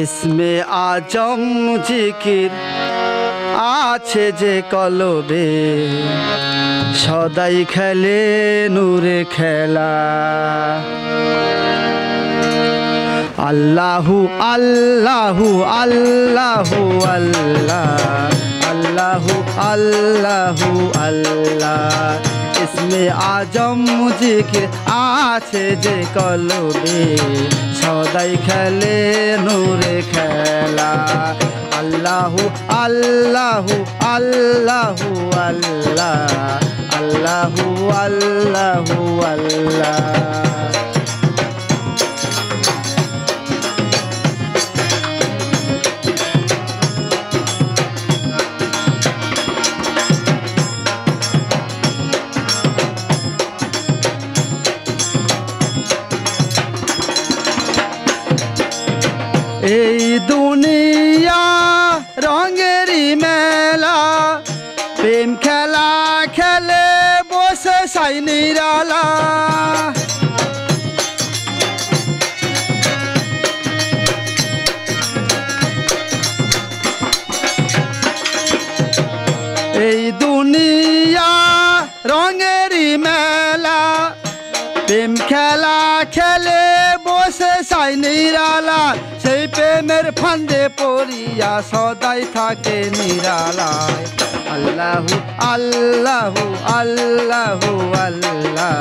ইসমে আজম জিকির আছে যে কলবে, সদাই খেলে নূরে খেলা। আল্লাহু আল্লাহু আল্লাহু আল্লাহ, আল্লাহু আল্লাহু আল্লাহ। ইসমে আজম জিকির আছে যে কলবে, সদাই খেলে নূরে আল্লাহু আল্লাহু আল্লাহু আল্লাহ আল্লাহু আল্লাহু। আল্লাহ এই দুনিয়া রঙেরই মেলা, প্রেম খেলা খেলে বসে সাই নিরালা। এই দুনিয়া রঙেরই মেলা, প্রেম খেলা খেলে সাই নিরালা, সেই প্রেমের ফান্দে পড়িয়া সদাই থাকে নিরালায়। আল্লাহু আল্লাহু আল্লাহু, আল্লাহ।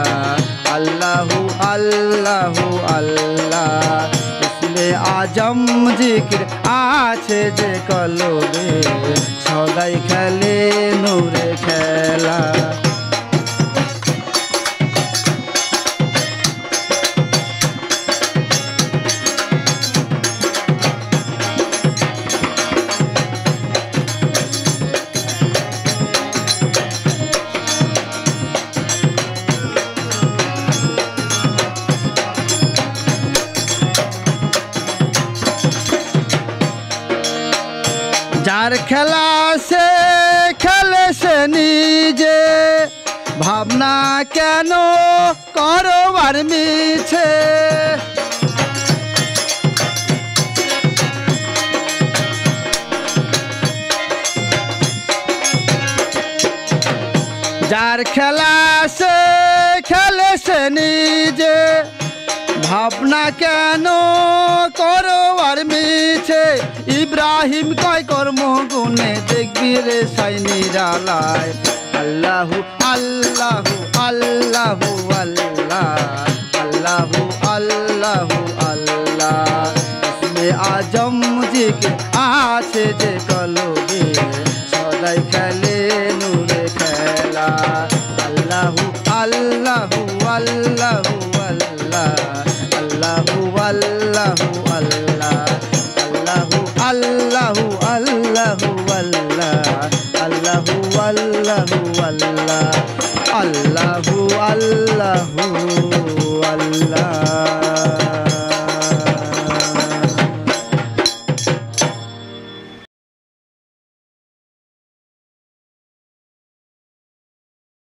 আল্লাহু আল্লাহু, আল্লাহ। ইসমে আজম জিকির আছে যে কলবে, সদাই খেলে নূরে খেলা। যার খেলা সে খেলে সে নিজে। ভাবনা কেন করবার মিছে? যার খেলা সে খেলে সে নিজে। ভাবনা কেন করো আর মিছে? ইব্রাহিম কয় কর্ম গুনে দেখবি রে সাই নিরালায় আল্লাহু আল্লাহু আল্লাহু, আল্লাহ। আল্লাহু আল্লাহু, আল্লাহ। ইসমে আজম জিকির আছে যে কলবে। সদাই খেলে নূরে খেলা। আল্লাহু আল্লাহু আল্লাহু, আল্লাহ। আল্লাহু আল্লাহু, আল্লাহ। আল্লাহু আল্লাহু আল্লাহু আল্লাহ আল্লাহু আল্লাহু আল্লাহ আল্লাহু আল্লাহু আল্লাহ